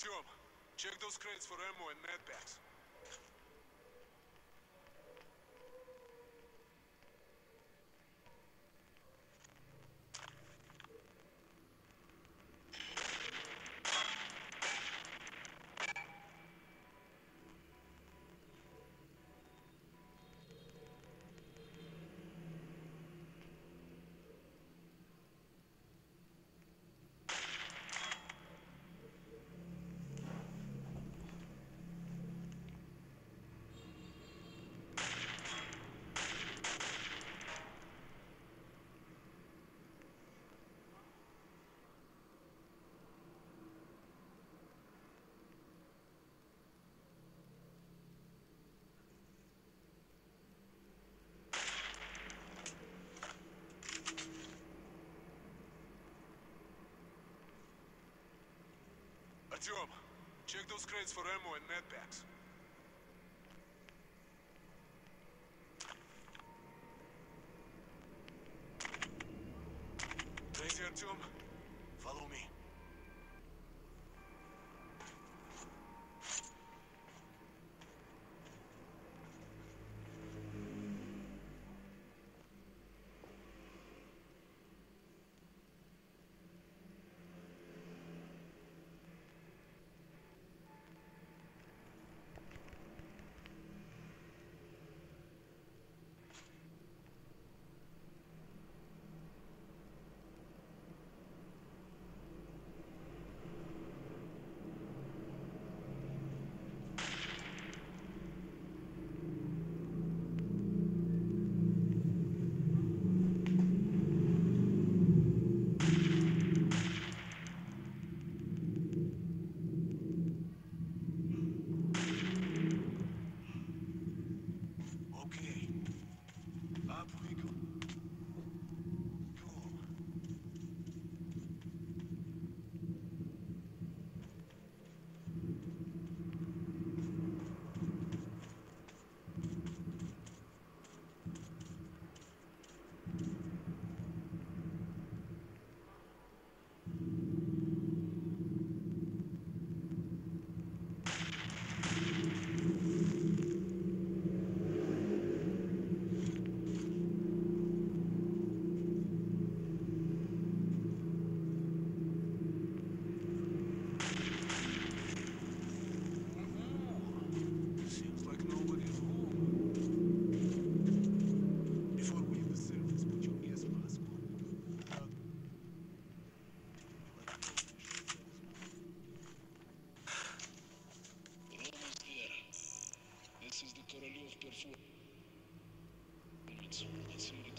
Artyom, check those crates for ammo and medpacks. Artyom, check those crates for ammo and medpacks. It's really.